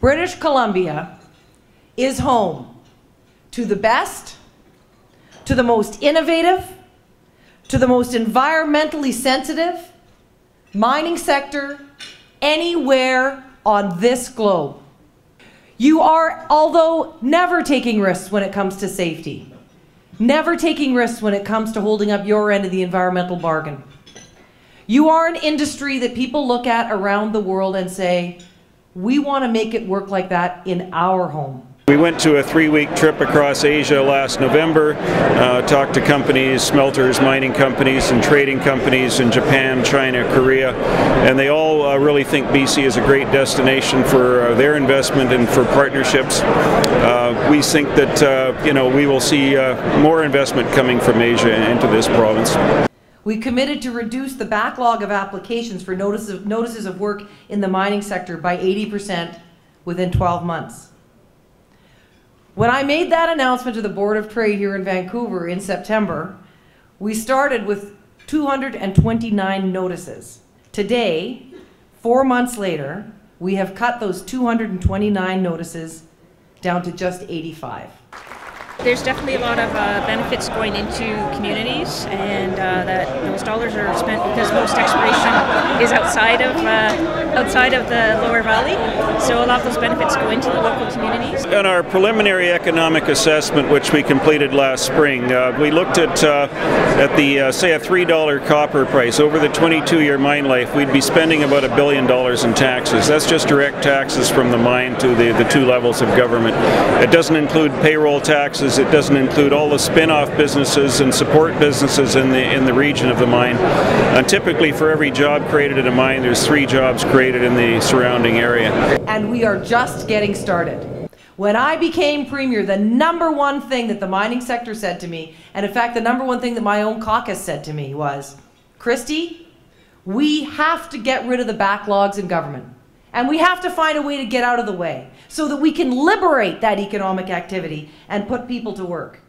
British Columbia is home to the best, to the most innovative, to the most environmentally sensitive mining sector anywhere on this globe. You are, although never taking risks when it comes to safety, never taking risks when it comes to holding up your end of the environmental bargain. You are an industry that people look at around the world and say, we want to make it work like that in our home. We went to a three-week trip across Asia last November, uh, talked to companies, smelters, mining companies, and trading companies in Japan, China, Korea, and they all uh, really think BC is a great destination for uh, their investment and for partnerships. Uh, we think that uh, you know we will see uh, more investment coming from Asia into this province. We committed to reduce the backlog of applications for notices of, notices of work in the mining sector by 80% within 12 months. When I made that announcement to the Board of Trade here in Vancouver in September, we started with 229 notices. Today, four months later, we have cut those 229 notices down to just 85. There's definitely a lot of uh, benefits going into communities, and uh, that those dollars are spent because most exploration is outside of uh, outside of the lower valley. So a lot of those benefits go into the local communities. In our preliminary economic assessment, which we completed last spring, uh, we looked at uh, at the uh, say a three dollar copper price over the 22-year mine life. We'd be spending about a billion dollars in taxes. That's just direct taxes from the mine to the the two levels of government. It doesn't include payroll taxes businesses. It doesn't include all the spin-off businesses and support businesses in the in the region of the mine. And typically, for every job created at a mine, there's three jobs created in the surrounding area. And we are just getting started. When I became premier, the number one thing that the mining sector said to me, and in fact, the number one thing that my own caucus said to me was, Christy, we have to get rid of the backlogs in government. And we have to find a way to get out of the way so that we can liberate that economic activity and put people to work.